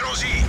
Rosie.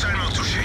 Strzelmy od suszy.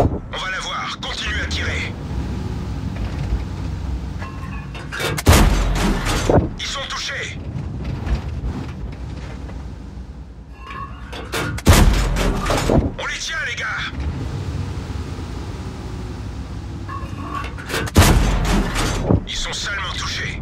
On va la voir, continue à tirer. Ils sont touchés. On les tient les gars Ils sont salement touchés.